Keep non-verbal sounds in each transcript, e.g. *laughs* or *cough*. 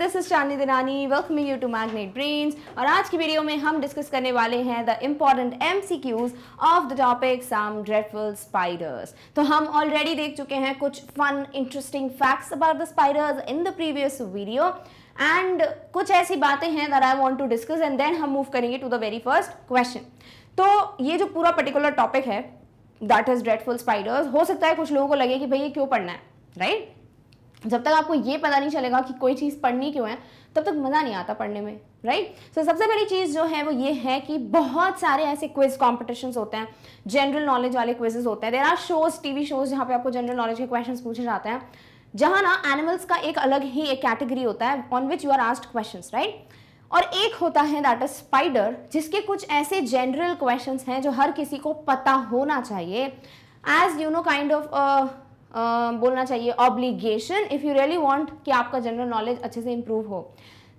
This is Chandi Dinani welcome you to Magnet Brains और आज की वीडियो में हम डिस्कस करने वाले हैं the important MCQs of the topic some dreadful spiders तो हम ऑलरेडी देख चुके हैं कुछ fun interesting facts about the spiders in the previous video and कुछ ऐसी बातें हैं that I want to discuss and then हम मूव करेंगे to the very first question तो ये जो पूरा पर्टिकुलर टॉपिक है दैट इज़ ड्रेडफुल स्पाइडर्स हो सकता है कुछ लोगों को लगे कि भाई ये क्यों पढ़ना है राइट right? जब तक आपको ये पता नहीं चलेगा कि कोई चीज़ पढ़नी क्यों है तब तक मज़ा नहीं आता पढ़ने में राइट सो so, सबसे बड़ी चीज़ जो है वो ये है कि बहुत सारे ऐसे क्विज कॉम्पिटिशन्स होते हैं जनरल नॉलेज वाले क्विजेज होते हैं। There are shows TV shows जहाँ पे आपको जनरल नॉलेज के क्वेश्चन पूछे जाते हैं जहाँ ना एनिमल्स का एक अलग ही एक कैटेगरी होता है on which you are asked question right और एक होता है दैट इज़ स्पाइडर जिसके कुछ ऐसे जनरल क्वेश्चन हैं जो हर किसी को पता होना चाहिए। As you know kind of बोलना चाहिए obligation if you really want कि आपका जनरल नॉलेज अच्छे से इंप्रूव हो।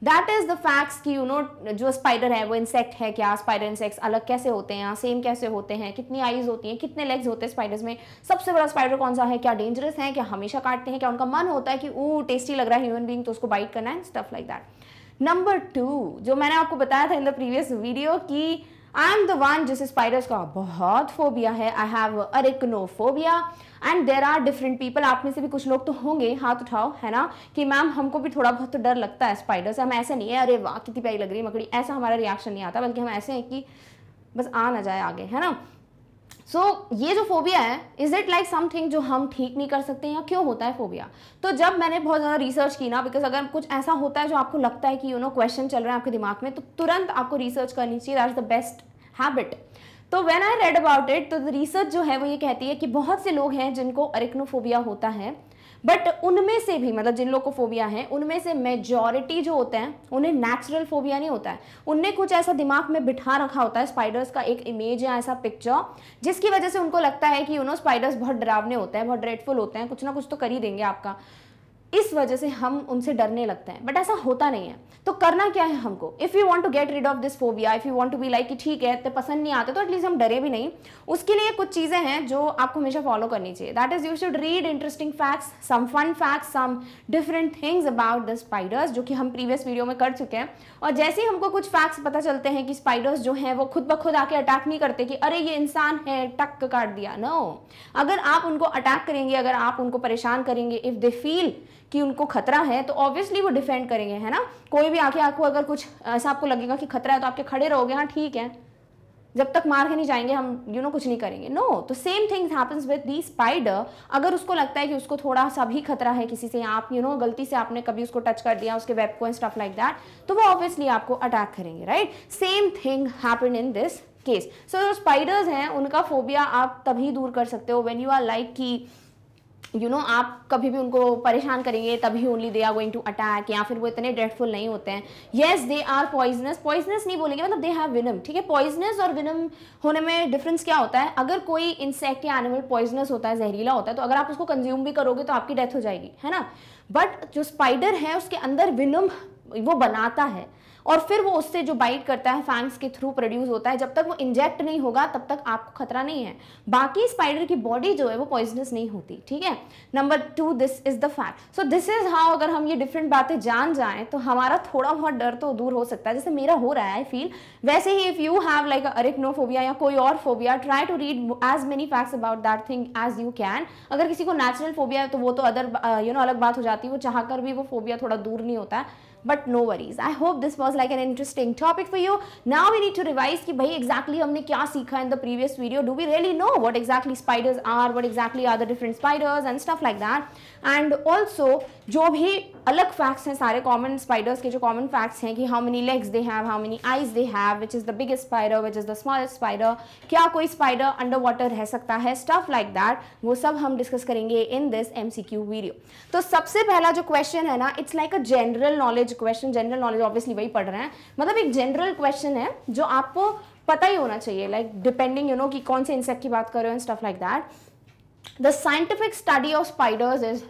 दैट इज़ द फैक्ट्स कि यू नो जो स्पाइडर है, वो इंसेक्ट है क्या? स्पाइडर इंसेक्ट्स अलग कैसे होते हैं? सेम कैसे होते हैं? कितनी आईज होती हैं? कितने लेग्स होते हैं स्पाइडर्स में? सबसे बड़ा स्पाइडर कौन सा है? क्या डेंजरस है? क्या हमेशा काटते हैं? क्या उनका मन होता है कि वो टेस्टी लग रहा है ह्यूमन बींग तो उसको बाइट करना है? Stuff like that number two जो मैंने आपको बताया था इन द प्रीवियस वीडियो की आई एम द वन जिसे स्पाइडर्स का बहुत फोबिया है. I have arachnophobia and there are different people आप में से भी कुछ लोग तो होंगे. हाथ उठाओ, है ना? कि मैम हमको भी थोड़ा बहुत तो डर लगता है स्पाइडर से हम ऐसे नहीं है, अरे वाह, कितनी प्यारी लग रही है मकड़ी. ऐसा हमारा रिएक्शन नहीं आता, बल्कि हम ऐसे हैं कि बस आ ना जाए आगे, है ना? सो so, ये जो फोबिया है इज़ इट लाइक समथिंग जो हम ठीक नहीं कर सकते या क्यों होता है फोबिया तो जब मैंने बहुत ज़्यादा रिसर्च की ना बिकॉज़ अगर कुछ ऐसा होता है जो आपको लगता है कि यू नो क्वेश्चन चल रहा है आपके दिमाग में तो तुरंत आपको रिसर्च करनी चाहिए। That is the best habit तो when I read about it तो रिसर्च जो है वो ये कहती है कि बहुत से लोग हैं जिनको अरिक्नोफोबिया होता है। बट उनमें से भी मतलब जिन लोग को फोबिया है, उनमें से मेजॉरिटी जो होते हैं, उन्हें नेचुरल फोबिया नहीं होता है। उनने कुछ ऐसा दिमाग में बिठा रखा होता है स्पाइडर्स का एक इमेज या ऐसा पिक्चर जिसकी वजह से उनको लगता है कि यू नो स्पाइडर्स बहुत डरावने होते हैं, बहुत ड्रेडफुल होते हैं, कुछ ना कुछ तो कर ही देंगे आपका। इस वजह से हम उनसे डरने लगते हैं बट ऐसा होता नहीं है। तो करना क्या है हमको? If you want to get rid of this phobia if you want to be like कि ठीक है तो पसंद नहीं आते तो एटलीस्ट हम डरे भी नहीं। उसके लिए कुछ चीज़ें हैं जो आपको हमेशा फॉलो करनी चाहिए। That is you should read interesting facts some fun facts some different things about the spiders जो कि हम प्रीवियस वीडियो में कर चुके हैं। और जैसे ही हमको कुछ फैक्ट्स पता चलते हैं कि स्पाइडर्स जो हैं, वो खुद ब खुद आके अटैक नहीं करते कि, अरे, ये इंसान है, टक काट दिया। नो अगर आप उनको अटैक करेंगे, अगर आप उनको परेशान करेंगे इफ़ दे फील कि उनको खतरा है तो ऑब्वियसली वो डिफेंड करेंगे है ना? कोई भी आके आपको अगर कुछ ऐसा आपको लगेगा कि खतरा है तो आपके खड़े रहोगे हाँ ठीक है। जब तक मार के नहीं जाएँगे हम यू you नो know, कुछ नहीं करेंगे। नो तो same things happens with the spider अगर उसको लगता है कि उसको थोड़ा सा भी खतरा है किसी से आप यू you नो know, गलती से आपने कभी उसको टच कर दिया उसके वेब को एंड स्टफ़ लाइक दैट तो वो ऑब्वियसली आपको अटैक करेंगे right same thing happen in this case so जो स्पाइडर्स हैं उनका फोबिया आप तभी दूर कर सकते हो वेन यू आर लाइक की यू you नो know, आप कभी भी उनको परेशान करेंगे तभी only they are going to attack या फिर वो इतने डेडफुल नहीं होते हैं। Yes they are poisonous poisonous नहीं बोलेंगे मतलब दे हैव विनम ठीक है? पॉइजनस और विनम होने में डिफरेंस क्या होता है? अगर कोई इंसेक्ट या एनिमल पॉइजनस होता है जहरीला होता है तो अगर आप उसको कंज्यूम भी करोगे तो आपकी डेथ हो जाएगी है ना? बट जो स्पाइडर है उसके अंदर विनम वो बनाता है। और फिर वो उससे जो बाइट करता है फैंग्स के थ्रू प्रोड्यूस होता है, जब तक वो इंजेक्ट नहीं होगा, तब तक आपको खतरा नहीं है। बाकी स्पाइडर की बॉडी जो है, वो पॉइजनस नहीं होती, ठीक है? Number two this is the fact so this is how अगर हम ये डिफरेंट बातें जान जाएँ तो हमारा थोड़ा बहुत डर तो दूर हो सकता है। जैसे मेरा हो रहा है आई फील वैसे ही if you have like arachnophobia या कोई और phobia try to read as many facts about that thing as you can अगर किसी को नेचुरल फोबिया है तो वो तो अदर यू नो अलग बात हो जाती है। वो चाह कर भी वो फोबिया थोड़ा दूर नहीं होता। है but no worries I hope this was like an interesting topic for you now we need to revise कि भाई एक्जैक्टली हमने क्या सीखा in the previous video do we really know what exactly spiders are what exactly are the different spiders and stuff like that and also जो भी अलग facts हैं, सारे कॉमन स्पाइडर्स के जो कॉमन फैक्ट्स हैं कि how many legs they have how many eyes they have which is the biggest spider which is the smallest spider क्या कोई स्पाइडर अंडर वाटर रह सकता है स्टफ़ लाइक दैट वो सब हम डिस्कस करेंगे in this M C Q video तो सबसे पहला जो क्वेश्चन है ना it's like a general knowledge question general knowledge obviously वही पढ़ रहे हैं. मतलब एक जनरल क्वेश्चन है जो आपको पता ही होना चाहिए लाइक डिपेंडिंग यू नो कि कौन से इंसेक्ट की बात कर रहे हो stuff like that the scientific study of spiders is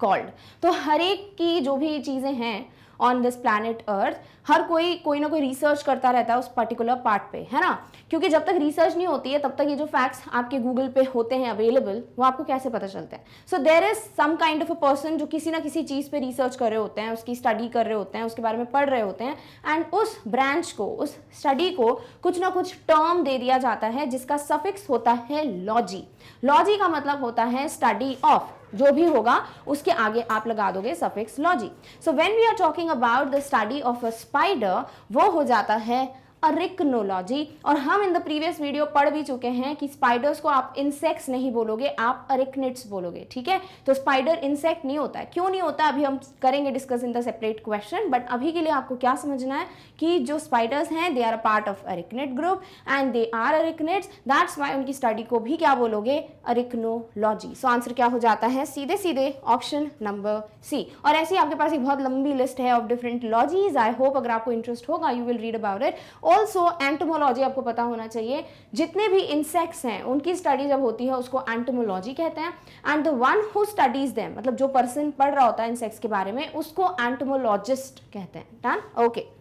called तो हर एक की जो भी चीज़ें हैं ऑन दिस प्लानट अर्थ हर कोई कोई ना कोई रिसर्च करता रहता है उस पर्टिकुलर पार्ट पे, है ना? क्योंकि जब तक रिसर्च नहीं होती है, तब तक ये जो फैक्ट्स आपके गूगल पे होते हैं अवेलेबल वो आपको कैसे पता चलते हैं? So there is some kind of a person जो किसी ना किसी चीज़ पे रिसर्च कर रहे होते हैं, उसकी स्टडी कर रहे होते हैं, उसके बारे में पढ़ रहे होते हैं एंड उस ब्रांच को, उस स्टडी को कुछ ना कुछ टर्म दे दिया जाता है, जिसका सफिक्स होता है लॉजी लॉजी का मतलब होता है स्टडी ऑफ़ जो भी होगा, उसके आगे आप लगा दोगे suffix logy so when we are talking about the study of a spider वो हो जाता है अरिक्नोलॉजी। और हम इन द प्रीवियस वीडियो पढ़ भी चुके हैं कि स्पाइडर्स को आप इंसेक्ट्स नहीं बोलोगे, आप अरिक्निट्स बोलोगे, ठीक है? तो स्पाइडर इंसेक्ट नहीं होता है। क्यों नहीं होता अभी हम करेंगे discuss in the separate question but अभी के लिए आपको क्या समझना है कि जो स्पाइडर्स हैं they are a part of arachnid group and they are arachnids that's why उनकी स्टडी को भी क्या बोलोगे? अरिक्नोलॉजी सो आंसर क्या हो जाता है? सीधे सीधे ऑप्शन नंबर सी और ऐसी आपके पास एक बहुत लंबी लिस्ट है of different logies I hope अगर आपको इंटरेस्ट होगा you will read about it also entomology आपको पता होना चाहिए, जितने भी इंसेक्ट्स हैं, उनकी स्टडी जब होती है, उसको एंटोमोलॉजी कहते हैं। And the one who studies them मतलब जो पर्सन पढ़ रहा होता है इंसेक्ट्स के बारे में, उसको एंटोमोलॉजिस्ट कहते हैं। Done okay okay.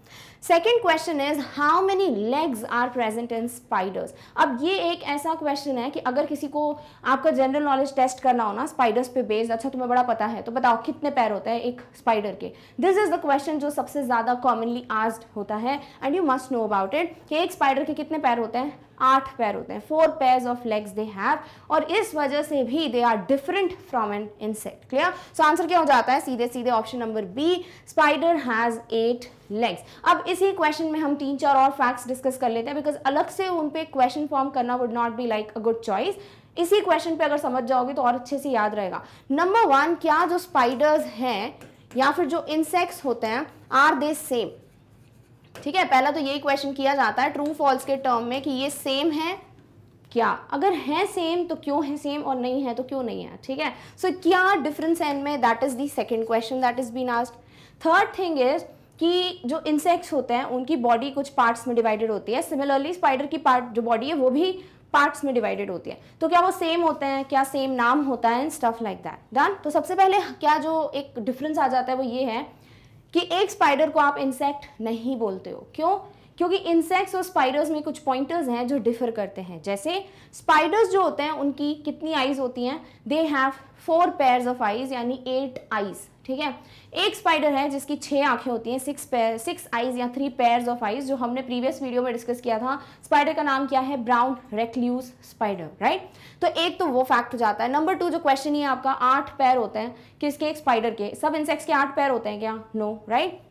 Second question is how many legs are present in spiders अब ये एक ऐसा क्वेश्चन है कि अगर किसी को आपका जनरल नॉलेज टेस्ट करना हो ना स्पाइडर्स पे बेस्ड अच्छा तुम्हें बड़ा पता है तो बताओ कितने पैर होते हैं एक स्पाइडर के? दिस इज़ द क्वेश्चन जो सबसे ज़्यादा कॉमनली आस्ड होता है and you must know about it कि एक स्पाइडर के कितने पैर होते हैं? आठ पैर होते हैं four pairs of legs they have और इस वजह से भी they are different from an insect clear so answer क्या हो जाता है? सीधे सीधे option number B spider has eight legs अब इसी क्वेश्चन में हम तीन, चार और फैक्ट्स डिस्कस कर लेते हैं बिकॉज़ अलग से उन पे क्वेश्चन फॉर्म करना would not be like a good choice इसी क्वेश्चन पे अगर समझ जाओगे तो और अच्छे से याद रहेगा। नंबर वन क्या जो स्पाइडर्स हैं या फिर जो इंसेक्ट्स होते हैं आर दे सेम ठीक है पहला तो यही क्वेश्चन किया जाता है ट्रू फॉल्स के टर्म में कि ये सेम है क्या? अगर है सेम तो क्यों है सेम और नहीं है तो क्यों नहीं है? ठीक है? सो so, क्या डिफरेंस है इनमें? That is the second question that is been asked third thing is कि जो इंसेक्ट्स होते हैं उनकी बॉडी कुछ पार्ट्स में डिवाइडेड होती है। सिमिलरली स्पाइडर की पार्ट जो बॉडी है वो भी पार्ट्स में डिवाइडेड होती है। तो क्या वो सेम होते हैं? क्या सेम नाम होता है? And stuff like that done तो सबसे पहले क्या जो एक डिफरेंस आ जाता है वो ये है कि एक स्पाइडर को आप इंसेक्ट नहीं बोलते हो। क्यों? क्योंकि इंसेक्ट्स और स्पाइडर्स में कुछ पॉइंटर्स हैं जो डिफर करते हैं। जैसे स्पाइडर्स जो होते हैं, उनकी कितनी आईज होती हैं? They have four pairs of eyes यानी एट आईज ठीक है? एक स्पाइडर है जिसकी छह आँखें होती हैं सिक्स पेयर सिक्स आईज या थ्री पेयर्स ऑफ़ आईज जो हमने प्रीवियस वीडियो में डिस्कस किया था। स्पाइडर का नाम क्या है? ब्राउन रेक्ल्यूज स्पाइडर राइट तो एक तो वो फैक्ट हो जाता है। नंबर टू जो क्वेश्चन ही आपका, आठ पैर होते हैं। किसके? एक स्पाइडर के। सब इंसेक्ट्स के आठ पैर होते हैं क्या? नो राइट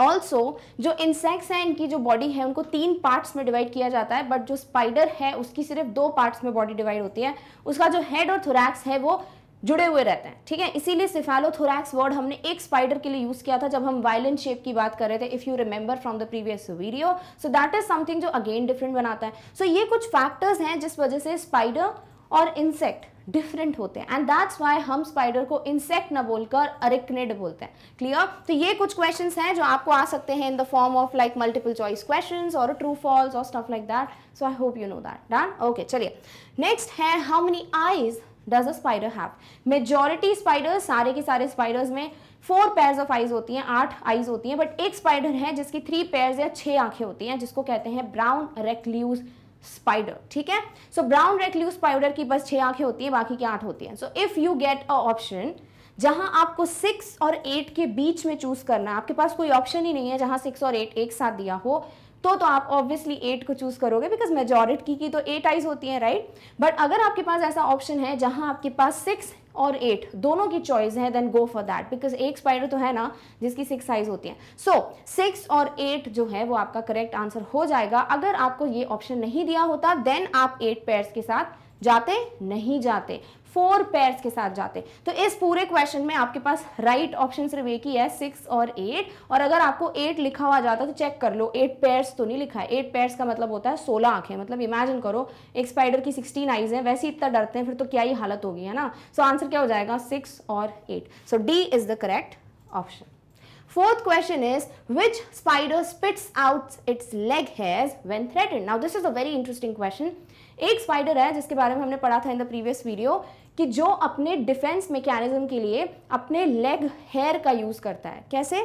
ऑल्सो जो इंसेक्ट्स हैं इनकी जो बॉडी है उनको तीन पार्ट्स में डिवाइड किया जाता है बट जो स्पाइडर है उसकी सिर्फ़ दो पार्ट्स में बॉडी डिवाइड होती है। उसका जो हेड और थोरैक्स है वो जुड़े हुए रहते हैं ठीक है? इसीलिए सिफेलोथोरैक्स वर्ड हमने एक स्पाइडर के लिए यूज़ किया था जब हम वायलेंट शेप की बात कर रहे थे if you remember from the previous video so that is something जो अगेन डिफरेंट बनाता है। सो so, ये कुछ फैक्टर्स हैं जिस वजह से स्पाइडर और इंसेक्ट डिफरेंट होते हैं. एंड दैट्स वाई हम स्पाइडर को इंसेक्ट ना बोलकर अरिक्नेड बोलते हैं. क्लियर तो ये कुछ क्वेश्चन हैं जो आपको आ सकते हैं in the form of like multiple choice question और ट्रू फॉल्स और stuff like that so I hope you know that done okay चलिए. नेक्स्ट है how many eyes does a spider have majority spider सारे के सारे spiders में four pairs of eyes होती हैं, आठ आईज होती हैं बट एक स्पाइडर है जिसकी थ्री पेयर्स या छह आँखें होती हैं, जिसको कहते हैं ब्राउन रेक्ल्यूज स्पाइडर ठीक है सो ब्राउन रेक्ल्यू स्पाइडर की बस छह आँखें होती है, बाकी की आठ होती हैं so if you get a option जहाँ आपको सिक्स और एट के बीच में चूज़ करना है, आपके पास कोई ऑप्शन ही नहीं है जहाँ सिक्स और एट एक साथ दिया हो तो तो आप ऑब्वियसली एट को चूज़ करोगे बिकॉज़ मेजोरिटी की तो एट आइज़ होती है राइट right? बट अगर आपके पास ऐसा ऑप्शन है जहाँ आपके पास सिक्स और एट दोनों की चॉइस है then go for that because एक स्पाइडर तो है ना जिसकी सिक्स साइज़ होती है. सो so, सिक्स और एट जो है वो आपका करेक्ट आंसर हो जाएगा। अगर आपको ये ऑप्शन नहीं दिया होता देन आप एट पेयर्स के साथ जाते नहीं जाते। फोर पेयर्स के साथ जाते। तो इस पूरे क्वेश्चन में आपके पास राइट ऑप्शन सिर्फ़ एक ही है सिक्स और एट और अगर आपको एट लिखा हुआ जाता तो चेक कर लो। एट पेयर्स तो नहीं लिखा है। एट पेयर्स का मतलब होता है सोलह आँखें। मतलब इमेजिन करो एक स्पाइडर की सिक्सटीन आइज़ है वैसे इतना डरते हैं फिर तो क्या ही हालत होगी है ना? सो so, आंसर क्या हो जाएगा? सिक्स और eight so D is the correct option Fourth question is which spider spits out its leg hairs when threatened? Now this is a very interesting question. एक स्पाइडर है जिसके बारे में हमने पढ़ा था इन द प्रीवियस वीडियो कि जो अपने डिफेंस मैकेनिज्म के लिए अपने लेग हेयर का यूज़ करता है। कैसे?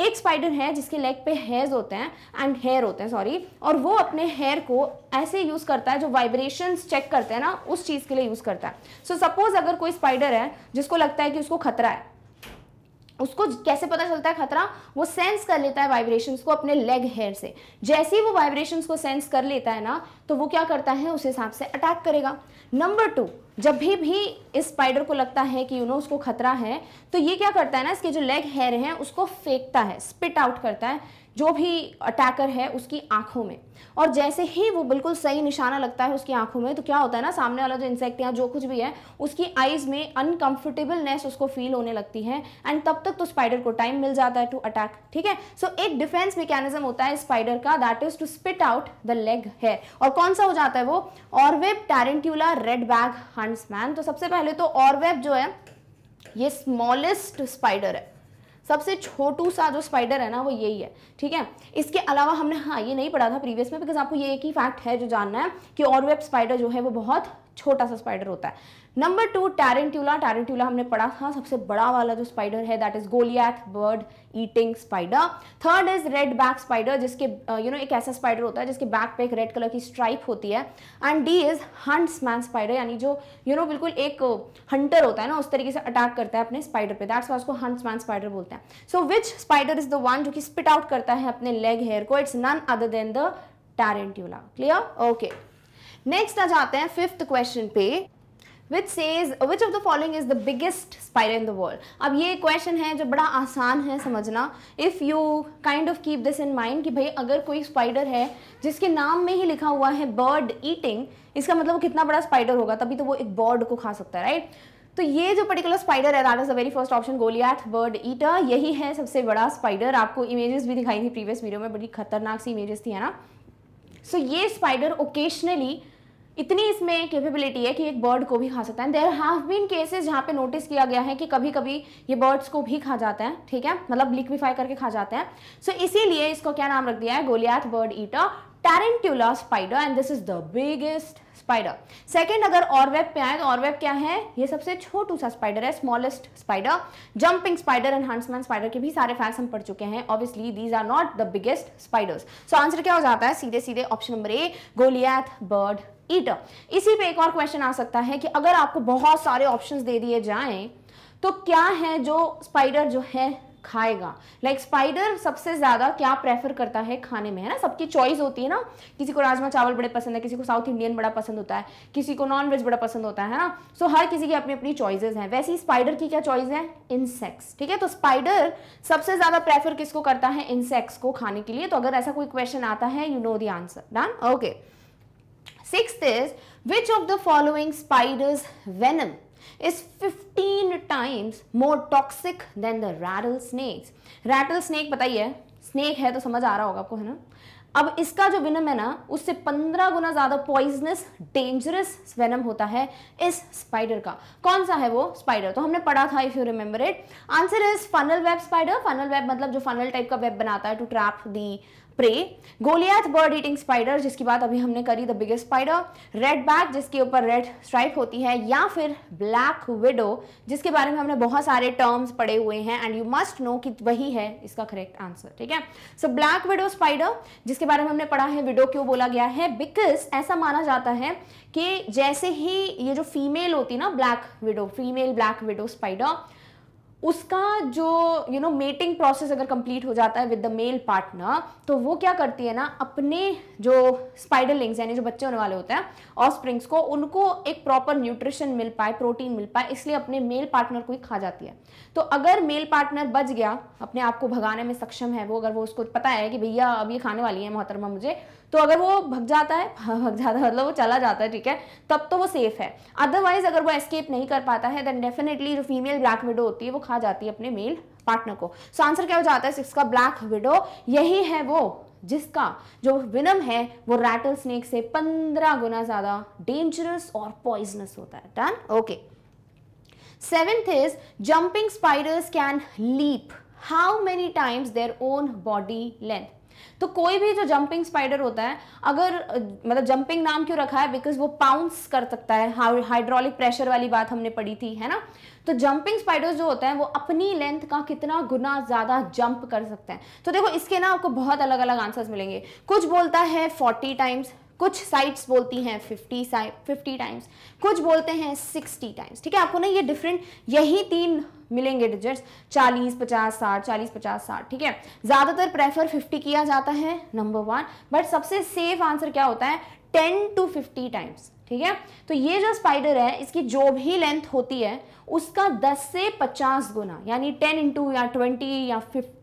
एक स्पाइडर है जिसके लेग पे हेयर्स होते हैं एंड हेयर होते हैं सॉरी और वो अपने हेयर को ऐसे यूज़ करता है जो वाइब्रेशंस चेक करते हैं ना उस चीज़ के लिए यूज़ करता है। सो so, सपोज़ अगर कोई स्पाइडर है जिसको लगता है कि उसको खतरा है उसको कैसे पता चलता है खतरा? वो सेंस कर लेता है वाइब्रेशंस को अपने लेग हेयर से। जैसे ही वो वाइब्रेशंस को सेंस कर लेता है ना तो वो क्या करता है? उस हिसाब से अटैक करेगा। नंबर टू जब भी भी इस स्पाइडर को लगता है कि यू नो उसको खतरा है तो ये क्या करता है ना, इसके जो लेग हेयर हैं, उसको फेंकता है स्पिट आउट करता है। जो भी अटैकर है उसकी आँखों में। और जैसे ही वो बिल्कुल सही निशाना लगता है उसकी आँखों में तो क्या होता है ना सामने वाला जो इंसेक्ट या जो कुछ भी है उसकी आईज में अनकंफर्टेबलनेस उसको फील होने लगती है। एंड तब तक तो स्पाइडर को टाइम मिल जाता है टू अटैक ठीक है? सो so, एक डिफेंस मैकेनिज्म होता है स्पाइडर का that is to spit out the leg है और कौन सा हो जाता है वो? Orb web tarantula red back huntsman तो सबसे पहले तो ऑरवेब जो है ये स्मॉलेस्ट स्पाइडर है। सबसे छोटू सा जो स्पाइडर है ना, वो यही है, ठीक है? इसके अलावा हमने हाँ ये नहीं पढ़ा था प्रीवियस में बिकॉज़ आपको ये एक ही फैक्ट है जो जानना है कि ऑरवेब स्पाइडर जो है, वो बहुत छोटा सा स्पाइडर होता है। नंबर टू टैरेंट्यूला टैरेंट्यूला हमने पढ़ा था सबसे बड़ा वाला जो स्पाइडर है that is Goliath bird eating spider third is red back spider जिसके you uh, know you know, एक ऐसा स्पाइडर होता है जिसके बैक पे एक रेड कलर की स्ट्राइप होती है. And D is huntsman spider यानी जो यू you नो know, बिल्कुल एक हंटर होता है ना उस तरीके से अटैक करता है अपने स्पाइडर पे. दैट्स उसको हंट्स मैन स्पाइडर बोलते हैं. So which spider is the one जो कि स्पिट आउट करता है अपने लेग हेयर को? It's none other than the tarantula clear okay next आ जाते हैं फिफ्थ क्वेश्चन पे. Which says which of the following is the biggest spider in the world अब ये क्वेश्चन है जो बड़ा आसान है समझना। If you kind of keep this in mind कि भाई अगर कोई स्पाइडर है जिसके नाम में ही लिखा हुआ है बर्ड ईटिंग इसका मतलब वो कितना बड़ा स्पाइडर होगा तभी तो वो एक बर्ड को खा सकता है राइट तो ये जो पर्टिकुलर स्पाइडर है that is the very first option Goliath bird eater यही है सबसे बड़ा स्पाइडर आपको इमेजेस भी दिखाई थी प्रीवियस वीडियो में बड़ी खतरनाक सी इमेजेस थी है ना? सो so, ये स्पाइडर ओकेशनली इतनी इसमें कैपेबिलिटी है कि एक बर्ड को भी खा सकता है। देर हैव बीन केसेस जहाँ पे नोटिस किया गया है कि कभी कभी ये बर्ड्स को भी खा जाता है ठीक है? मतलब लिक्विफाई करके खा जाते हैं। सो so, इसीलिए इसको क्या नाम रख दिया है? Goliath bird eater tarantula spider and this is the biggest spider second अगर ऑरवेब पे आए तो ऑरवेब क्या है? ये सबसे छोटू सा स्पाइडर है smallest spider jumping spider and huntsman spider के भी सारे फैक्ट्स हम पढ़ चुके हैं. Obviously these are not the biggest spiders so answer क्या हो जाता है? सीधे सीधे option number A Goliath bird eater इसी पे एक और क्वेश्चन आ सकता है कि अगर आपको बहुत सारे ऑप्शंस दे दिए जाएँ तो क्या है जो स्पाइडर जो है खाएगा। लाइक like स्पाइडर सबसे ज़्यादा क्या प्रेफर करता है खाने में है ना? सबकी चॉइस होती है ना। किसी को राजमा चावल बड़े पसंद है किसी को साउथ इंडियन बड़ा पसंद होता है किसी को नॉन वेज बड़ा पसंद होता है ना? सो so, हर किसी की अपनी अपनी चॉइसेस हैं। वैसे ही स्पाइडर की क्या चॉइस है? इंसेक्ट्स ठीक है? तो स्पाइडर सबसे ज़्यादा प्रेफर किसको करता है? इंसेक्ट्स को खाने के लिए। तो अगर ऐसा कोई क्वेश्चन आता है you know the answer done okay Sixth is, which of the following spider's venom? Is 15 times more toxic than the rattlesnakes? Rattlesnake बताइए। स्नेक है तो समझ आ रहा होगा आपको, है ना? अब इसका जो विनम है ना, उससे पंद्रह गुना ज़्यादा पॉइजनस डेंजरस वेनम होता है इस स्पाइडर का। कौन सा है वो? स्पाइडर तो हमने पढ़ा था if you remember it answer is funnel web spider funnel web मतलब जो फनल टाइप का वेब बनाता है to trap the prey Goliath bird eating spider जिसकी बात अभी हमने करी the biggest spider red back जिसके ऊपर रेड स्ट्राइप होती है, या फिर ब्लैक विडो जिसके बारे में हमने बहुत सारे टर्म्स पढ़े हुए हैं एंड यू मस्ट नो कि वही है इसका करेक्ट आंसर ठीक है? सो ब्लैक विडो स्पाइडर जिसके बारे में हमने पढ़ा है विडो क्यों बोला गया है? बिकॉज़ ऐसा माना जाता है कि जैसे ही ये जो फीमेल होती है ना black widow female black widow spider उसका जो यू नो मेटिंग प्रोसेस अगर कंप्लीट हो जाता है विद द मेल पार्टनर तो वो क्या करती है ना, अपने जो स्पाइडर लिंग्स यानी जो बच्चे होने वाले होते हैं और स्प्रिंग्स को, उनको एक प्रॉपर न्यूट्रिशन मिल पाए प्रोटीन मिल पाए, इसलिए अपने मेल पार्टनर को ही खा जाती है। तो अगर मेल पार्टनर बच गया, अपने आप को भगाने में सक्षम है वो, अगर वो उसको पता है कि भैया अब ये खाने वाली है मोहतरमा मुझे तो अगर वो भग जाता है, *laughs* भग जाता है मतलब वो चला जाता है, ठीक है, तब तो वो सेफ़ है। अदरवाइज़ अगर वो एस्केप नहीं कर पाता है देन डेफिनेटली जो फीमेल ब्लैक विडो होती है, वो खा जाती है अपने मेल पार्टनर को। सो आंसर क्या हो जाता है? सिक्स का ब्लैक विडो यही है वो, जिसका जो विनम है, वो रैटल स्नेक से पंद्रह गुना ज़्यादा डेंजरस और पॉइजनस होता है। Done okay seventh is jumping spiders can leap how many times their own body length तो कोई भी जो जंपिंग स्पाइडर होता है, अगर मतलब जंपिंग नाम क्यों रखा है? बिकॉज़ वो पाउंस कर सकता है। हाइड्रोलिक प्रेशर वाली बात हमने पढ़ी थी, है ना? तो जंपिंग स्पाइडर्स जो होते हैं, वो अपनी लेंथ का कितना गुना ज़्यादा जंप कर सकते हैं। तो देखो, इसके ना आपको बहुत अलग अलग आंसर्स मिलेंगे। कुछ बोलता है फोर्टी टाइम्स कुछ साइट्स बोलती हैं फिफ्टी फिफ्टी टाइम्स कुछ बोलते हैं सिक्सटी टाइम्स ठीक है? आपको ना ये डिफरेंट यही तीन मिलेंगे डिजिट्स चालीस, पचास, साठ, चालीस, पचास, साठ, ठीक है? ज़्यादातर प्रेफर फिफ्टी किया जाता है नंबर वन बट सबसे सेफ़ आंसर क्या होता है? टेन टू फिफ्टी टाइम्स ठीक है? तो ये जो स्पाइडर है, इसकी जो भी लेंथ होती है, उसका 10 से 50 गुना, यानी 10 इंटू या 20 या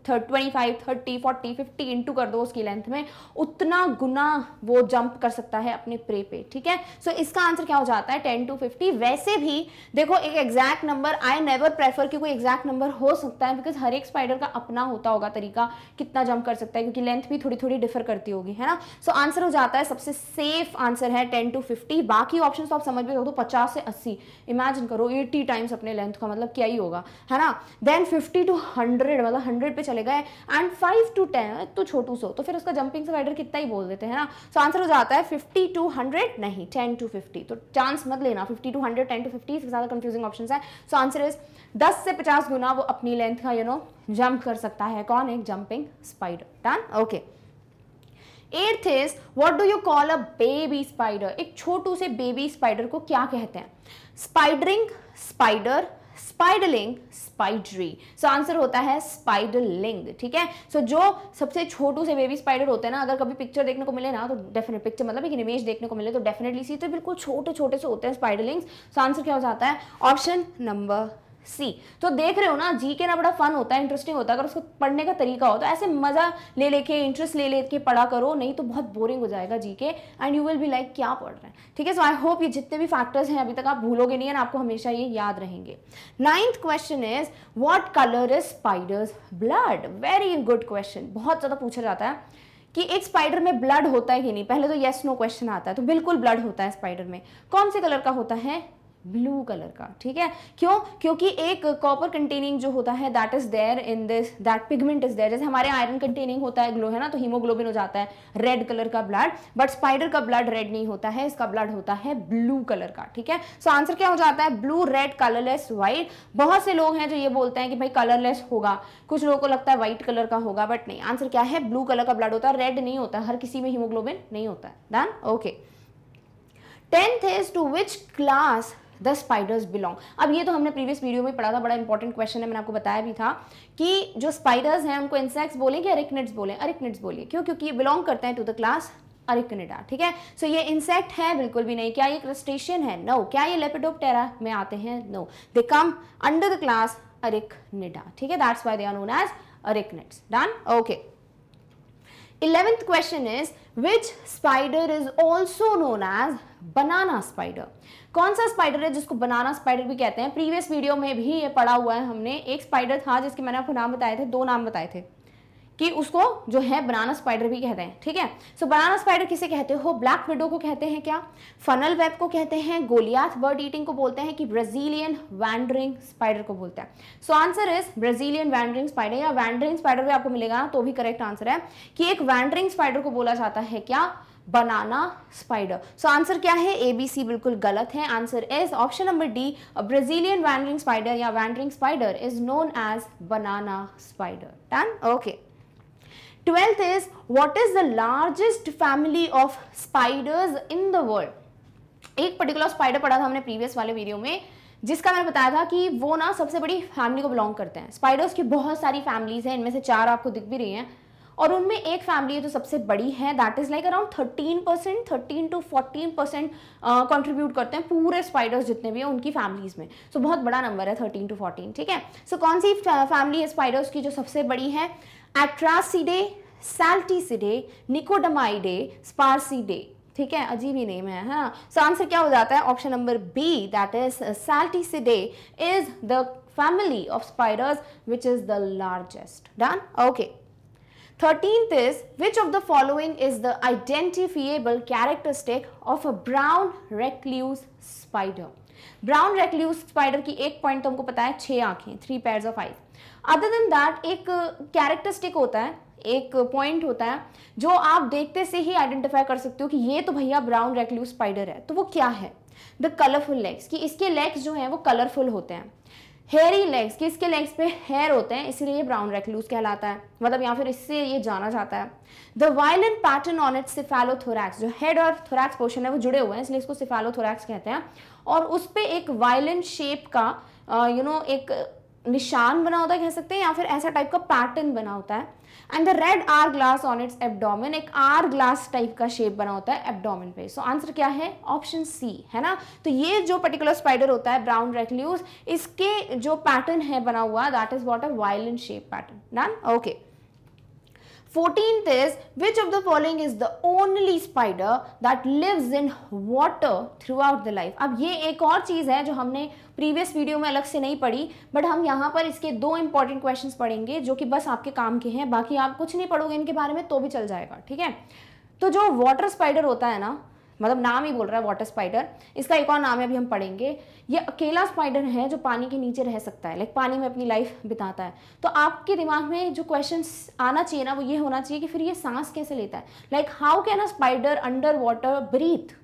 twenty five thirty forty fifty into कर दो उसकी लेंथ में उतना गुना वो जंप कर सकता है अपने प्रे पे ठीक है? सो so, इसका आंसर क्या हो जाता है? टेन टू फिफ्टी वैसे भी देखो एक exact number I never prefer कि कोई एग्जैक्ट नंबर हो सकता है बिकॉज़ हर एक स्पाइडर का अपना होता होगा तरीका कितना जंप कर सकता है क्योंकि लेंथ भी थोड़ी थोड़ी डिफर करती होगी है ना? सो so, आंसर हो जाता है सबसे सेफ़ आंसर है टेन टू फिफ्टी बाकी ऑप्शन तो आप समझ में तो पचास से अस्सी. इमेजिन करो एट्टी टाइम्स अपने लेंथ का मतलब क्या ही होगा है ना? देन फिफ्टी टू हंड्रेड मतलब हंड्रेड पे चले गए एंड फाइव टू टेन तो छोटू सो तो फिर उसका जंपिंग स्पाइडर कितना ही बोल देते हैं ना? सो आंसर हो जाता है फिफ्टी टू हंड्रेड नहीं टेन टू फिफ्टी तो चांस मत लेना fifty to hundred ten to fifty इसके ज़्यादा कंफ्यूजिंग ऑप्शन है। सो आंसर इज़ दस से पचास गुना वो अपनी लेंथ का यू नो जंप कर सकता है। कौन? एक jumping spider done okay eighth is what do you call a baby spider एक छोटू से बेबी स्पाइडर को क्या कहते हैं? स्पाइडरिंग spider spiderling spidery. So answer होता है स्पाइडलिंग ठीक है? सो so, जो सबसे छोटू से बेबी स्पाइडर होते हैं ना अगर कभी पिक्चर देखने को मिले ना तो डेफिनेट पिक्चर मतलब एक इमेज देखने को मिले तो डेफिनेटली सी तो बिल्कुल छोटे छोटे से होते हैं स्पाइडलिंग्स सो आंसर क्या हो जाता है? Option number C. तो देख रहे हो ना जी के ना बड़ा फन होता है इंटरेस्टिंग होता है। अगर उसको पढ़ने का तरीका हो तो ऐसे मज़ा ले लेके इंटरेस्ट ले लेके पढ़ा करो। नहीं तो बहुत बोरिंग हो जाएगा G K and you will be like क्या पढ़ रहे हैं? ठीक है सो आई होप ये जितने भी फैक्टर्स हैं, अभी तक आप भूलोगे नहीं है आपको हमेशा ये याद रहेंगे। Ninth question is what colour is spider's blood very good question बहुत ज़्यादा पूछा जाता है कि एक स्पाइडर में ब्लड होता है कि नहीं? पहले तो येस नो क्वेश्चन आता है तो बिल्कुल ब्लड होता है स्पाइडर में। कौन से कलर का होता है? ब्लू कलर का, ठीक है? क्यों? क्योंकि एक कॉपर कंटेनिंग जो होता है that is there in this that pigment is there जैसे हमारे आयरन कंटेनिंग होता है ग्लो है ना तो हीमोग्लोबिन हो जाता है रेड कलर का ब्लड बट स्पाइडर का ब्लड रेड नहीं होता है, इसका ब्लड होता है ब्लू कलर का, ठीक है? सो आंसर क्या हो जाता है? ब्लू रेड कलरलेस व्हाइट बहुत से लोग हैं जो ये बोलते हैं कि भाई कलरलेस होगा। कुछ लोगों को लगता है व्हाइट कलर का होगा बट नहीं आंसर क्या है? ब्लू कलर का ब्लड होता है रेड नहीं होता, हर किसी में हीमोग्लोबिन नहीं होता है। Done okay tenth is to which class the spiders belong अब ये तो हमने प्रीवियस वीडियो में पढ़ा था बड़ा इंपॉर्टेंट क्वेश्चन है मैंने आपको बताया भी था कि जो स्पाइडर्स हैं उनको इंसेक्ट्स बोलें कि अरिकनेट्स बोलें? अरिकनेट्स बोलिए। क्यों? क्योंकि ये बिलोंग करते हैं टू द क्लास अरिकनिडा ठीक है? सो so, ये इंसेक्ट है बिल्कुल भी नहीं। क्या ये क्रस्टेशियन है? No no. क्या ये लेपिडोप्टेरा में आते हैं? No they come under the class arachnida ठीक है? That's why they are known as arachnids done okay eleventh question is which spider is also known as banana spider कौन सा स्पाइडर है जिसको बनाना स्पाइडर भी कहते हैं? प्रीवियस वीडियो में भी ये पढ़ा हुआ है हमने। एक स्पाइडर था जिसके मैंने आपको नाम बताए थे, दो नाम बताए थे। कि उसको जो है बनाना स्पाइडर भी कहते हैं, ठीक है? सो बनाना स्पाइडर किसे कहते हो? ब्लैक विडो को कहते हैं क्या? फनल वेब को कहते हैं गोलियाथ बर्ड ईटिंग को बोलते हैं कि ब्राजीलियन वैंडरिंग स्पाइडर को बोलते हैं। So answer is Brazilian wandering spider या वैंडरिंग स्पाइडर भी आपको मिलेगा तो भी करेक्ट आंसर है। कि एक वैंडरिंग स्पाइडर को बोला जाता है क्या? बनाना स्पाइडर सो आंसर क्या है ए बी सी बिल्कुल गलत है answer is option number D Brazilian wandering spider या wandering spider is known as banana spider done okay twelfth is what is the largest family of spiders in the world एक particular spider पढ़ा था हमने previous वाले video में, जिसका मैंने बताया था कि वो ना सबसे बड़ी फैमिली को बिलोंग करते हैं। स्पाइडर्स की बहुत सारी फैमिलीज़ हैं, इनमें से चार आपको दिख भी रही हैं। और उनमें एक फैमिली है जो सबसे बड़ी है that is like around thirteen percent thirteen to fourteen percent contribute करते हैं पूरे स्पाइडर्स जितने भी हैं उनकी फैमिलीज़ में। सो so, बहुत बड़ा नंबर है थर्टीन टू फोर्टीन ठीक है? सो so, कौन सी फैमिली है स्पाइडर्स की जो सबसे बड़ी है? एट्रासीडे सैल्टीसिडे निकोडमाइडे स्पार्सीडे ठीक है? अजीब ही नेम है हाँ। सो आंसर क्या हो जाता है? Option number B that is salticidae is the family of spiders which is the largest done okay 13th is, which of the following is the identifiable characteristic of a brown recluse spider? Brown recluse spider की एक point तो हमको पता है, छह आँखें three pairs of eyes other than that एक characteristic होता है, एक पॉइंट होता है, जो आप देखते से ही आइडेंटिफाई कर सकते हो कि ये तो भैया ब्राउन रेक्लूस स्पाइडर है तो वो क्या है? द कलरफुल लेग्स कि इसके लेग्स जो हैं वो कलरफुल होते हैं। हेयरी लेग्स कि इसके लेग्स पे हेयर होते हैं इसलिए ये ब्राउन रेक्लूज कहलाता है। मतलब या फिर इससे ये जाना जाता है। The violent pattern on it cephalothorax जो हेड और थोरैक्स पोर्शन है वो जुड़े हुए हैं इसलिए इसको सिफेलोथोरैक्स कहते हैं। और उस पर एक वायलेंट शेप का you uh, know you know, एक निशान बना होता है कह सकते हैं या फिर ऐसा टाइप का पैटर्न बना होता है। And the red hourglass on its abdomen एक आर ग्लास टाइप का शेप बना होता है एबडोमिन पे। सो so, आंसर क्या है? ऑप्शन सी है ना? तो ये जो पर्टिकुलर स्पाइडर होता है ब्राउन रेक्ल्यूज इसके जो पैटर्न है बना हुआ that is what a violin shape pattern done okay 14th is, which of the following is the only spider that lives in water throughout the life? अब ये एक और चीज़ है जो हमने प्रीवियस वीडियो में अलग से नहीं पढ़ी बट हम यहाँ पर इसके दो इंपॉर्टेंट क्वेश्चंस पढ़ेंगे, जो कि बस आपके काम के हैं, बाकी आप कुछ नहीं पढ़ोगे इनके बारे में तो भी चल जाएगा, ठीक है? तो जो वाटर स्पाइडर होता है ना मतलब नाम ही बोल रहा है वाटर स्पाइडर इसका एक और नाम है, अभी हम पढ़ेंगे। ये अकेला स्पाइडर है जो पानी के नीचे रह सकता है लाइक पानी में अपनी लाइफ बिताता है। तो आपके दिमाग में जो क्वेश्चन आना चाहिए ना, वो ये होना चाहिए कि फिर ये सांस कैसे लेता है? Like how can a spider under water breathe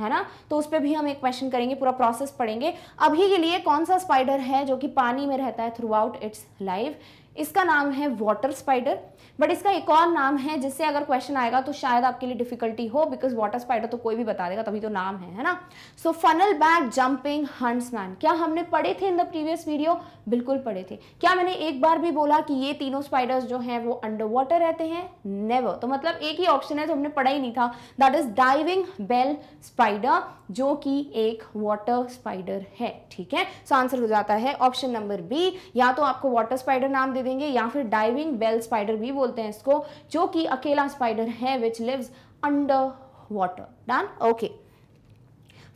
है ना? तो उस पर भी हम एक क्वेश्चन करेंगे, पूरा प्रोसेस पढ़ेंगे। अभी के लिए कौन सा स्पाइडर है जो कि पानी में रहता है थ्रू आउट इट्स लाइफ इसका नाम है वाटर स्पाइडर बट इसका एक और नाम है, जिससे अगर क्वेश्चन आएगा तो शायद आपके लिए डिफिकल्टी हो बिकॉज़ वाटर स्पाइडर तो कोई भी बता देगा, तभी तो नाम है है ना? So funnel back jumping huntsman क्या हमने पढ़े थे इन द प्रीवियस वीडियो बिल्कुल पढ़े थे। क्या मैंने एक बार भी बोला कि ये तीनों स्पाइडर्स जो हैं, वो अंडर वाटर रहते हैं? नेवर तो मतलब एक ही ऑप्शन है, जो हमने पढ़ा ही नहीं था. That is diving bell spider जो कि एक वाटर स्पाइडर है। ठीक है? सो आंसर हो जाता है ऑप्शन नंबर बी या तो आपको वाटर स्पाइडर नाम दे देंगे, या फिर डाइविंग बेल स्पाइडर भी बोलते हैं इसको, जो कि अकेला स्पाइडर है which lives under water done okay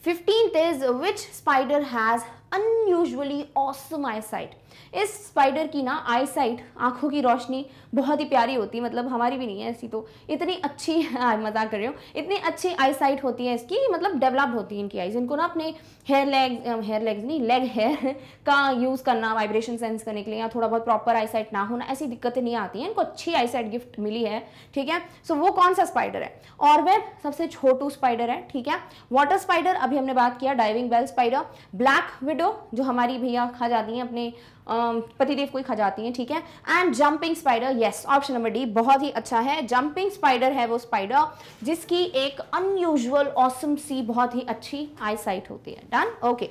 fifteenth is which spider has unusually awesome eyesight इस स्पाइडर की ना आई साइट आँखों की रोशनी बहुत ही प्यारी होती है मतलब हमारी भी नहीं है ऐसी तो। इतनी अच्छी *laughs* मज़ाक कर रही हूँ, इतनी अच्छी आई साइट होती है इसकी मतलब डेवलप्ड होती है इनकी आईज इनको ना अपने हेयर लेग हेयर लेग्स नहीं लेग हेयर *laughs* का यूज़ करना वाइब्रेशन सेंस करने के लिए, या थोड़ा बहुत प्रॉपर आई साइट ना होना, ऐसी दिक्कतें नहीं आती हैं। इनको अच्छी आई साइट गिफ्ट मिली है, ठीक है? सो वो कौन सा स्पाइडर है? और वह सबसे छोटू स्पाइडर है, ठीक है? वाटर स्पाइडर अभी हमने बात किया diving bell spider black widow जो हमारी भैया खा जाती हैं अपने पतिदेव को ही खा जाती हैं, ठीक है? And jumping spider yes option number D बहुत ही अच्छा है। जंपिंग स्पाइडर है वो स्पाइडर जिसकी एक अनयूजल ऑसम सी बहुत ही अच्छी आई होती है। Done okay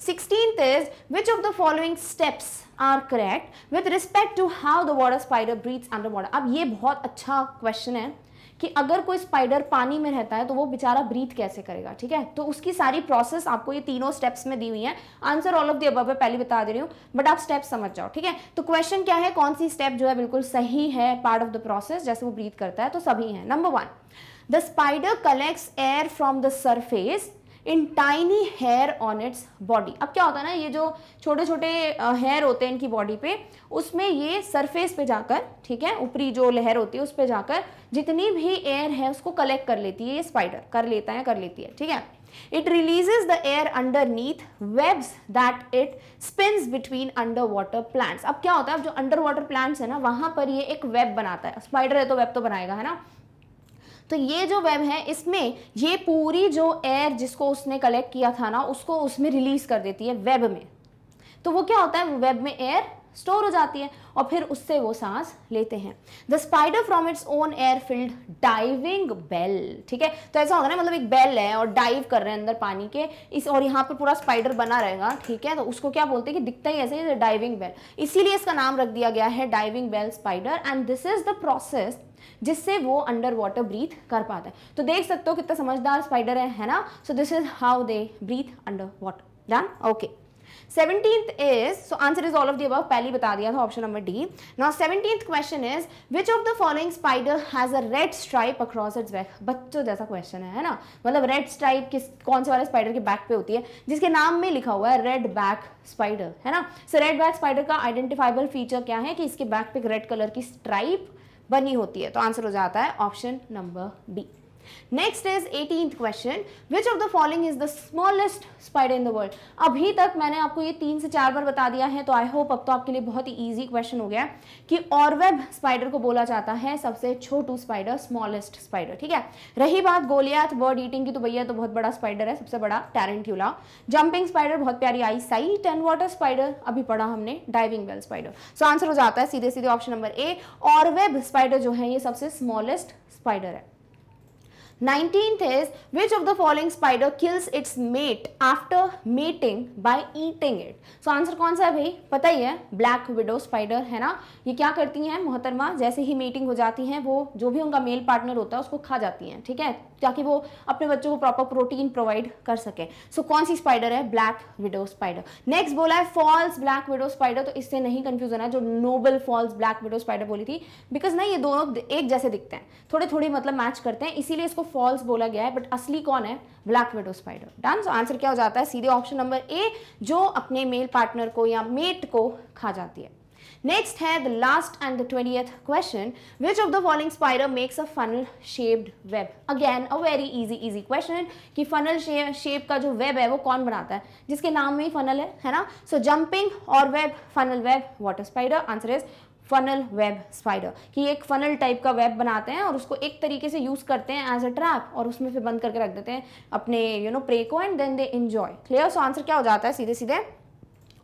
sixteen is which of the following steps are correct with respect to how the water spider breathes under water अब ये बहुत अच्छा क्वेश्चन है। कि अगर कोई स्पाइडर पानी में रहता है तो वो बेचारा ब्रीथ कैसे करेगा, ठीक है? तो उसकी सारी प्रोसेस आपको ये तीनों स्टेप्स में दी हुई है। आंसर ऑल ऑफ़ दी अब पहले बता दे रही हूँ बट आप स्टेप समझ जाओ, ठीक है? तो क्वेश्चन क्या है? कौन सी स्टेप जो है बिल्कुल सही है पार्ट ऑफ़ द प्रोसेस जैसे वो ब्रीथ करता है तो सभी है। Number one the spider collects air from the surface in tiny hair on its body. अब क्या होता है ना, ये जो छोटे छोटे हेयर होते हैं इनकी बॉडी पे, उसमें ये सरफेस पे जाकर, ठीक है, ऊपरी जो लहर होती है उस पर जाकर जितनी भी एयर है उसको कलेक्ट कर लेती है, ये स्पाइडर कर लेता है, कर लेती है, ठीक है? It releases the air underneath webs that it spins between under water plants अब क्या होता है, अब जो अंडर वाटर प्लांट्स है ना, वहाँ पर ये एक वेब बनाता है। स्पाइडर है तो वेब तो बनाएगा, है ना? तो ये जो वेब है, इसमें ये पूरी जो एयर जिसको उसने कलेक्ट किया था ना, उसको उसमें रिलीज़ कर देती है वेब में। तो वो क्या होता है? वो वेब में एयर स्टोर हो जाती है और फिर उससे वो सांस लेते हैं। The spider from its own air filled diving bell ठीक है? तो ऐसा होगा ना मतलब एक बेल है और डाइव कर रहे हैं अंदर पानी के, इस और यहाँ पर पूरा स्पाइडर बना रहेगा, ठीक है? तो उसको क्या बोलते हैं कि दिखता ही ऐसे डाइविंग बेल इसीलिए इसका नाम रख दिया गया है diving bell spider and this is the process जिससे वो अंडर वाटर ब्रीथ कर पाता है। तो देख सकते हो कितना समझदार स्पाइडर है है ना? So this is how they breathe under water done okay seventeenth is so answer is all of the अब पहले बता दिया था option number D now seventeenth question is which of the following spider has a red stripe across its back बच्चों जैसा question है ना? मतलब रेड स्ट्राइप किस, कौन से वाले स्पाइडर के बैक पे होती है? जिसके नाम में लिखा हुआ है रेड बैक स्पाइडर है ना? सो रेड बैक स्पाइडर का आइडेंटिफाइबल फीचर क्या है कि इसके बैक पे रेड कलर की स्ट्राइप बनी होती है। तो आंसर हो जाता है option number B. Next is eighteen question which of the following is the smallest spider in the world अभी तक मैंने आपको ये तीन से चार बार बता दिया है तो आई होप अब तो आपके लिए बहुत ही ईजी क्वेश्चन हो गया कि ऑरवेब स्पाइडर को बोला जाता है सबसे छोटू स्पाइडर स्मॉलेस्ट स्पाइडर ठीक है? रही बात गोलियात बर्ड ईटिंग की तो भैया तो बहुत बड़ा स्पाइडर है, सबसे बड़ा टैरेंट्यूला जंपिंग स्पाइडर बहुत प्यारी eyesight and water spider अभी पढ़ा हमने diving bell spider so answer हो जाता है सीधे सीधे option number A orb web spider जो है, ये सबसे स्मॉलेस्ट स्पाइडर है। 19th is, which of the following spider kills its mate after mating by eating it? So answer कौन सा है भाई? पता ही है ब्लैक विडो स्पाइडर है ना? ये क्या करती हैं, मोहतरमा? जैसे ही मीटिंग हो जाती हैं, वो जो भी उनका मेल पार्टनर होता है, उसको खा जाती हैं, ठीक है? ताकि वो अपने बच्चों को प्रॉपर प्रोटीन प्रोवाइड कर सके। सो so, कौन सी स्पाइडर है? ब्लैक विडो स्पाइडर नेक्स्ट बोला है फॉल्स ब्लैक विडो स्पाइडर तो इससे नहीं कंफ्यूजन है जो noble false black widow spider बोली थी। बिकॉज़ ना ये दोनों एक जैसे दिखते हैं। थोड़े थोड़े मतलब मैच करते हैं इसीलिए इसको फॉल्स बोला गया है बट असली कौन है? Black widow spider done so answer क्या हो जाता है? सीधे ऑप्शन नंबर ए जो अपने मेल पार्टनर को या मेट को खा जाती है। Next है the last and the 20th question. Which of the following spider makes a funnel shaped web? Again a very easy easy question कि funnel shape का जो web है वो कौन बनाता है जिसके नाम में ही funnel है है ना So jumping or web funnel web water spider answer is funnel web spider कि एक फनल टाइप का वेब बनाते हैं और उसको एक तरीके से यूज़ करते हैं एज अ ट्रैप और उसमें फिर बंद करके रख देते हैं अपने यू नो प्रे को and then they enjoy clear so answer क्या हो जाता है सीधे सीधे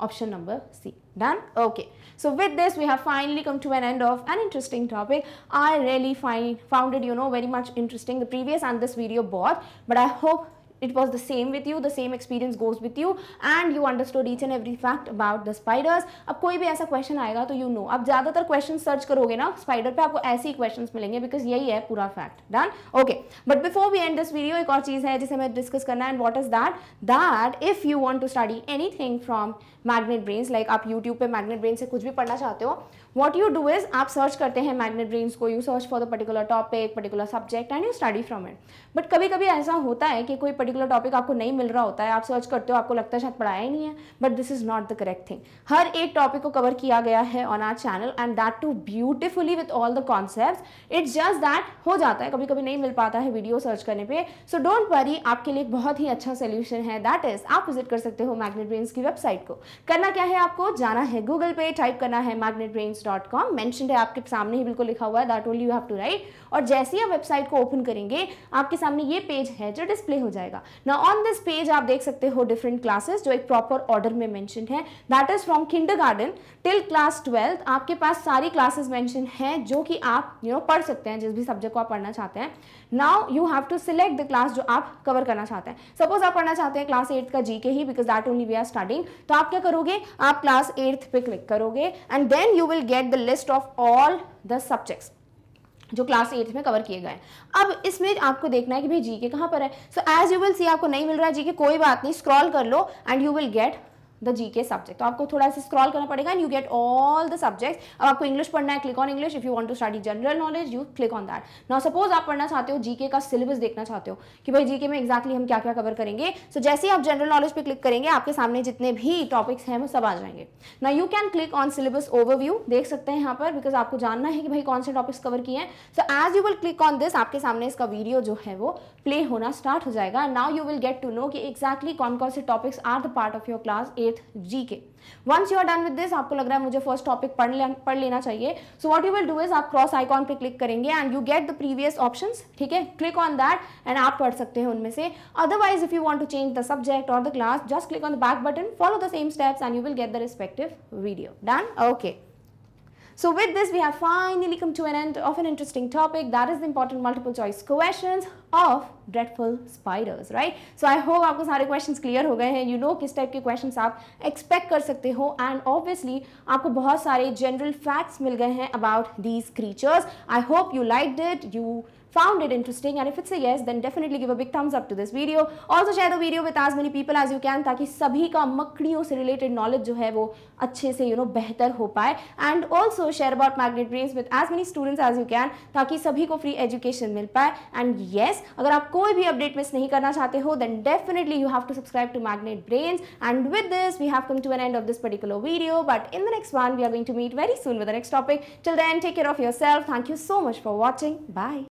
option number C. Done? Okay. So with this, we have finally come to an end of an interesting topic. I really find found it, you know, very much interesting. The previous and this video both, but I hope it was the same with you, the same experience goes with you, and you understood each and every fact about the spiders. अब कोई भी ऐसा question आएगा तो you know अब ज़्यादातर question search करोगे ना स्पाइडर पे आपको ऐसे ही क्वेश्चन मिलेंगे बिकॉज़ यही है पूरा fact done okay but before we end this video एक और चीज़ है जिसे हमें डिस्कस करना है and what is that that if you want to study anything from Magnet Brains like आप यूट्यूब पे मैग्नेट ब्रेन से कुछ भी पढ़ना चाहते हो वॉट यू डू इज़ आप सर्च करते हैं मैग्नेट ब्रेन्स को you search for the particular topic particular subject and you study from it but कभी कभी ऐसा होता है कि कोई पर्टिकुलर टॉपिक आपको नहीं मिल रहा होता है, आप सर्च करते हो, आपको लगता है शायद पढ़ाया ही नहीं है but this is not the correct thing हर एक टॉपिक को कवर किया गया है on our channel and that too beautifully with all the concept it's just that हो जाता है कभी कभी नहीं मिल पाता है वीडियो सर्च करने पर सो डोंट वरी आपके लिए एक बहुत ही अच्छा सोल्यूशन है. दैट इज़ आप विज़िट कर सकते हो मैग्नेट ब्रेन्स की वेबसाइट को. करना क्या है आपको? जाना है गूगल पे टाइप करना है Magnet Brains dot com mention है आपके सामने ही बिल्कुल लिखा हुआ है that only you have to write और जैसे ही आप वेबसाइट को ओपन करेंगे आपके सामने ये पेज है जो डिस्प्ले हो जाएगा ना ऑन दिस पेज आप देख सकते हो डिफरेंट क्लासेस जो एक प्रॉपर ऑर्डर में मैंशन है that is from kinder till class twelfth आपके पास सारी क्लासेस मैंशन है जो कि आप यू you नो know, पढ़ सकते हैं जिस भी सब्जेक्ट को आप पढ़ना चाहते हैं now you have to select the class जो आप कवर करना चाहते हैं। सपोज़ आप पढ़ना चाहते हैं क्लास एट्थ का G K he because that only we are starting तो आप क्या करोगे? आप क्लास एट्थ पे क्लिक करोगे and then you will get the list of all the subjects जो क्लास एट्थ में कवर किए गए अब इसमें आपको देखना है कि भाई जी के कहाँ पर है। So as you will see आपको नहीं मिल रहा है जीके कोई बात नहीं स्क्रॉल कर लो and you will get the G K subject तो आपको थोड़ा सा स्क्रॉल करना पड़ेगा and you get all the subjects अब आपको इंग्लिश पढ़ना है click on English if you want to study general knowledge you click on that now suppose आप पढ़ना चाहते हो जीके का सिलेबस देखना चाहते हो कि भाई जीके में एक्जैक्टली exactly हम क्या क्या कवर करेंगे? सो so, जैसे ही आप जनरल नॉलेज पे क्लिक करेंगे आपके सामने जितने भी टॉपिक्स हैं वो सब आ जाएँगे. ना you can click on syllabus overview देख सकते हैं यहाँ पर बिकॉज़ आपको जानना है कि भाई कौन से टॉपिक्स कवर किए हैं. So as you will click on this आपके सामने इसका वीडियो जो है वो प्ले होना स्टार्ट हो जाएगा. Now you will get to know कि एक्जैक्टली कौन कौन से topics are the part of your class eighth G K once you are done with this आपको लग रहा है मुझे फ़र्स्ट टॉपिक पढ़ पढ़ लेना चाहिए। So what you will do is आप क्रॉस आइकॉन पे क्लिक करेंगे and you get the previous option ठीक है? क्लिक ऑन दैट एंड आप पढ़ सकते हैं उनमें से। Otherwise if you want to change the subject और the class just click on the back button follow the same steps and you will get the respective video done okay So with this, we have finally come to an end of an interesting topic that is the important multiple choice questions of dreadful spiders, right? So I hope आपको सारे questions clear हो गए हैं you know किस type के questions आप expect कर सकते हो and obviously आपको बहुत सारे general facts मिल गए हैं about these creatures. I hope you liked it. You found it interesting and if it's a yes then definitely give a big thumbs up to this video also share the video with as many people as you can ताकि सभी का मकड़ियों से related knowledge जो है वो अच्छे से you know बेहतर हो पाए and also share about magnet brains with as many students as you can ताकि सभी को free education मिल पाए and yes अगर आप कोई भी update miss नहीं करना चाहते हो then definitely you have to subscribe to magnet brains and with this we have come to an end of this particular video but in the next one we are going to meet very soon with the next topic till then take care of yourself thank you so much for watching bye